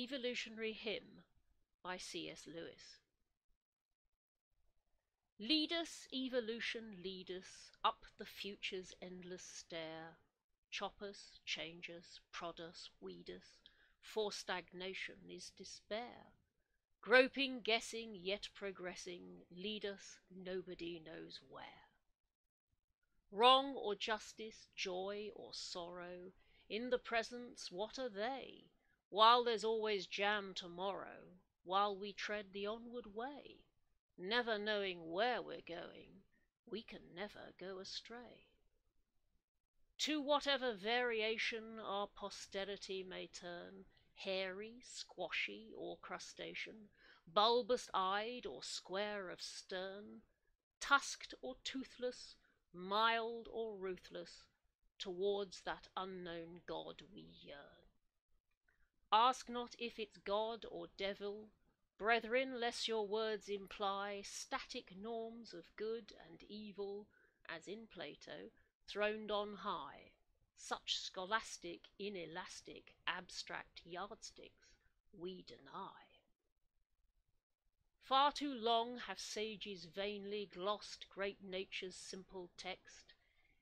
Evolutionary Hymn by C.S. Lewis. Lead us, evolution, lead us up the future's endless stair. Chop us, change us, prod us, weed us, for stagnation is despair. Groping, guessing, yet progressing, lead us nobody knows where. Wrong or justice, joy or sorrow, in the presence what are they? While there's always jam tomorrow, while we tread the onward way, never knowing where we're going, we can never go astray. To whatever variation our posterity may turn, hairy, squashy, or crustacean, bulbous eyed or square of stern, tusked or toothless, mild or ruthless, towards that unknown God we yearn. Ask not if it's God or devil, brethren, lest your words imply static norms of good and evil, as in Plato, throned on high, such scholastic, inelastic, abstract yardsticks we deny. Far too long have sages vainly glossed great nature's simple text.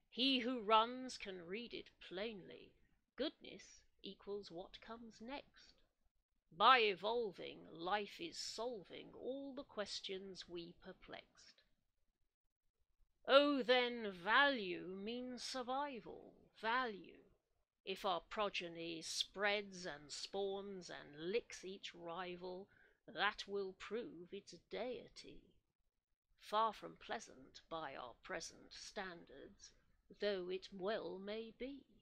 He who runs can read it plainly. Goodness equals what comes next. By evolving, life is solving all the questions we perplexed. Oh, then, value means survival, value. If our progeny spreads and spawns and licks each rival, that will prove its deity. Far from pleasant by our present standards, though it well may be.